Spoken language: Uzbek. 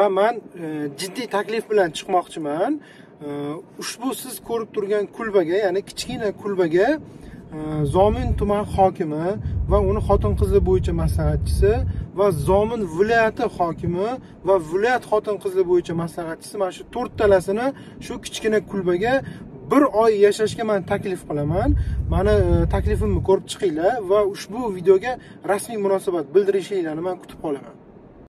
va man e, jiddiy taklif bilan chiqmoqchiman. E, ushbu siz ko'rib turgan kulbaga ya'ni kichkina kulbaga e, zomin tuman hokimi va uni xotin qizlar bo'yicha maslahatchisi va zomin viloyati hokimi va viloyat xotin qizlar bo'yicha maslahatchisi mana shu to'rttalasini shu kichkina kulbaga bir oy yashashga man taklif qilaman. Mani taklifimni ko'rib chiqinglar va ushbu videoga rasmiy munosabat bildirishinglarni man kutib qolaman.